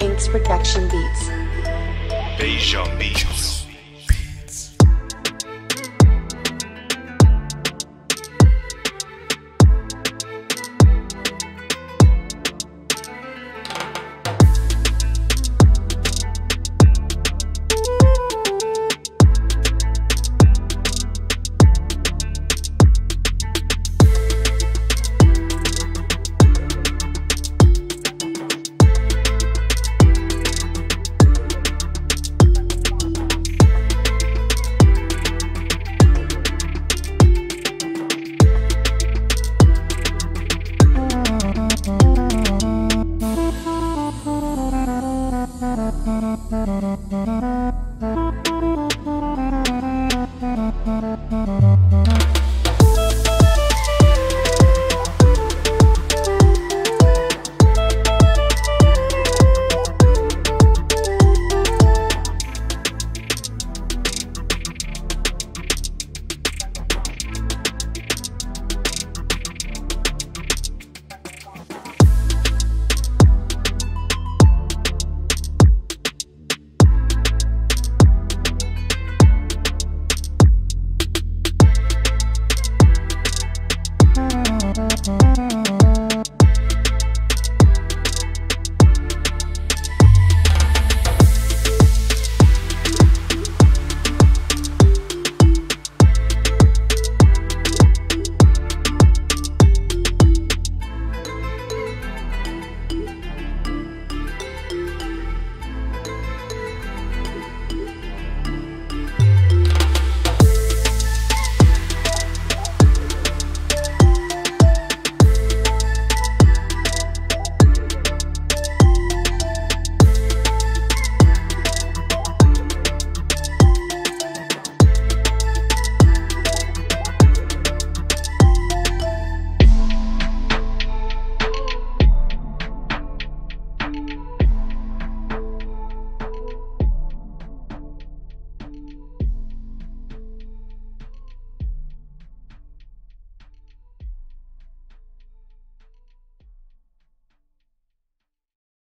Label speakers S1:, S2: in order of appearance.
S1: Inks Production Beats.
S2: Beijão Beats.
S3: Thank you.